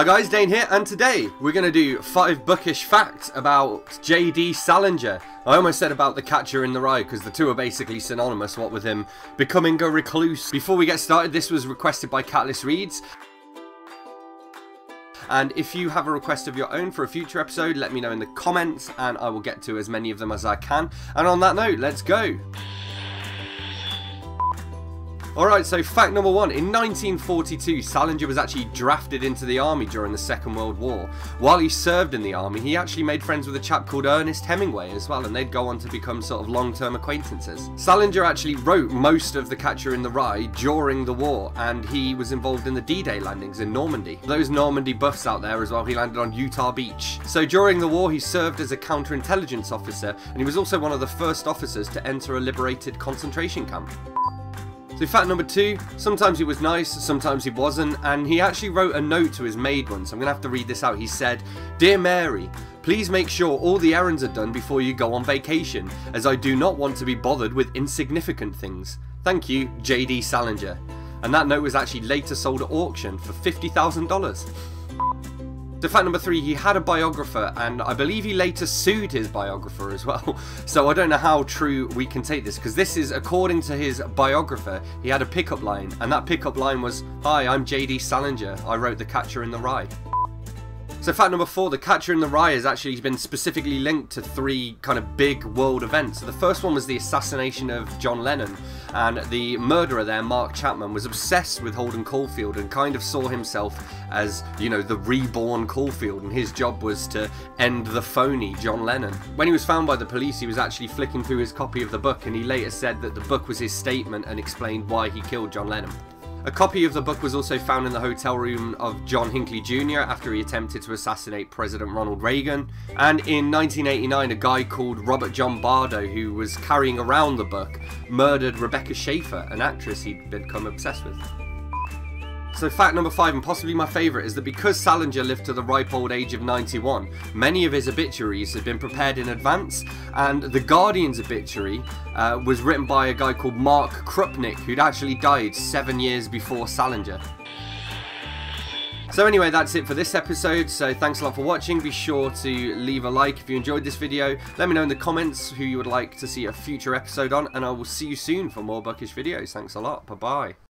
Hi guys, Dane here, and today we're going to do 5 bookish facts about J.D. Salinger. I almost said about the catcher in the rye because the two are basically synonymous, what with him becoming a recluse. Before we get started, this was requested by Catalyst Reads. And if you have a request of your own for a future episode, let me know in the comments and I will get to as many of them as I can. And on that note, let's go! Alright, so fact number one. In 1942, Salinger was actually drafted into the army during the Second World War. While he served in the army, he actually made friends with a chap called Ernest Hemingway as well, and they'd go on to become sort of long-term acquaintances. Salinger actually wrote most of The Catcher in the Rye during the war, and he was involved in the D-Day landings in Normandy. Those Normandy buffs out there as well, he landed on Utah Beach. So during the war, he served as a counterintelligence officer, and he was also one of the first officers to enter a liberated concentration camp. So fact number two, sometimes he was nice, sometimes he wasn't, and he actually wrote a note to his maid once. I'm going to have to read this out. He said, Dear Mary, please make sure all the errands are done before you go on vacation, as I do not want to be bothered with insignificant things. Thank you, J.D. Salinger. And that note was actually later sold at auction for $50,000. To fact number three, he had a biographer, and I believe he later sued his biographer as well. So I don't know how true we can take this, because this is, according to his biographer, he had a pickup line, and that pickup line was, Hi, I'm JD Salinger. I wrote The Catcher in the Rye. So fact number four, The Catcher in the Rye has actually been specifically linked to three kind of big world events. So the first one was the assassination of John Lennon, and the murderer there, Mark Chapman, was obsessed with Holden Caulfield and kind of saw himself as, you know, the reborn Caulfield, and his job was to end the phony John Lennon. When he was found by the police, he was actually flicking through his copy of the book, and he later said that the book was his statement and explained why he killed John Lennon. A copy of the book was also found in the hotel room of John Hinckley Jr. after he attempted to assassinate President Ronald Reagan. And in 1989, a guy called Robert John Bardo, who was carrying around the book, murdered Rebecca Schaeffer, an actress he'd become obsessed with. So fact number five, and possibly my favourite, is that because Salinger lived to the ripe old age of 91, many of his obituaries had been prepared in advance, and The Guardian's obituary uh, was written by a guy called Mark Krupnick, who'd actually died seven years before Salinger. So anyway, that's it for this episode, so thanks a lot for watching, be sure to leave a like if you enjoyed this video, let me know in the comments who you would like to see a future episode on, and I will see you soon for more bookish videos, thanks a lot, bye bye.